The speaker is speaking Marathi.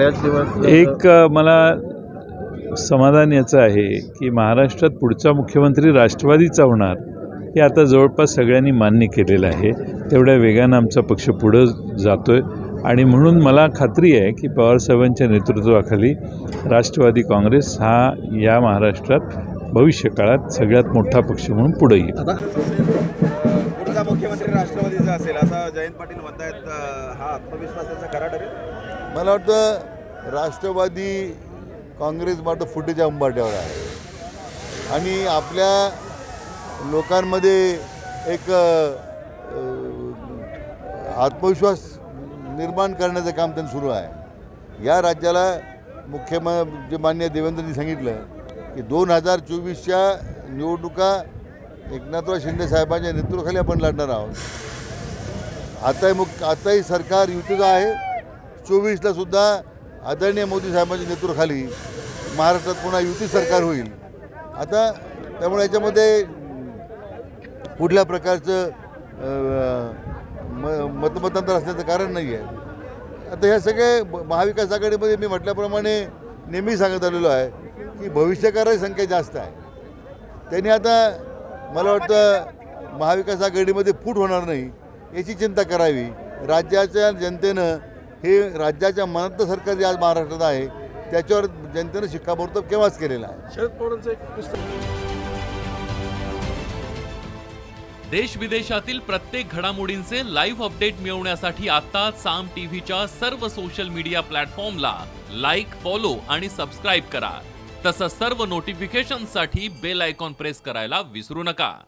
त्याच दिवस एक मला समाधान याचं आहे की महाराष्ट्रात पुढचा मुख्यमंत्री राष्ट्रवादीचा होणार हे आता जवळपास सगळ्यांनी मान्य केलेलं आहे. तेवढ्या वेगानं आमचा पक्ष पुढं जातो आहे आणि म्हणून मला खात्री आहे की पवारसाहेबांच्या नेतृत्वाखाली राष्ट्रवादी काँग्रेस हा या महाराष्ट्रात भविष्यकाळात सगळ्यात मोठा पक्ष म्हणून पुढे येईल. पुढचा मुख्यमंत्री राष्ट्रवादीचा असेल. असा जयंत पाटील म्हणतायत हा आत्मविश्वास त्यांचा खरा ठरेल मला वाटतं राष्ट्रवादी काँग्रेस मात्र फुटीच्या उंबाट्यावर आहे. आणि आपल्या लोकांमध्ये एक आत्मविश्वास निर्माण करण्याचं काम त्यांनी सुरू आहे. या राज्याला मुख्यम जे मान्य देवेंद्रनी सांगितलं की दोन हजार चोवीसच्या निवडणुका एकनाथराव शिंदे साहेबांच्या नेतृत्वाखाली आपण लढणार आहोत. आताही मुख आताही सरकार युतीचं आहे. चोवीसला सुद्धा आदरणीय मोदी साहेबांच्या नेतृत्वाखाली महाराष्ट्रात पुन्हा युती सरकार होईल. आता त्यामुळे याच्यामध्ये कुठल्या प्रकारचं म मतमतांतर असण्याचं कारण नाही आहे आता ह्या सगळे महाविकास आघाडीमध्ये मी म्हटल्याप्रमाणे नेहमी सांगत आलेलो आहे की भविष्यकारही संख्या जास्त आहे. त्यांनी आता मला वाटतं महाविकास आघाडीमध्ये फूट होणार नाही याची चिंता करावी. राज्याच्या जनतेनं हे राज्याच्या मनातलं सरकार जे आज महाराष्ट्रात आहे त्याच्यावर जनतेनं शिक्कामोर्तब केव्हाच केलेला आहे. शरद पवारांचं एक पुस्तक. देश विदेशातील प्रत्येक घडामोडींचे लाईव्ह अपडेट मिळवण्यासाठी आता साम टीव्हीच्या सर्व सोशल मीडिया प्लॅटफॉर्मला लाईक फॉलो आणि सबस्क्राईब करा. तसंच सर्व नोटिफिकेशनसाठी बेल आयकॉन प्रेस करायला विसरू नका.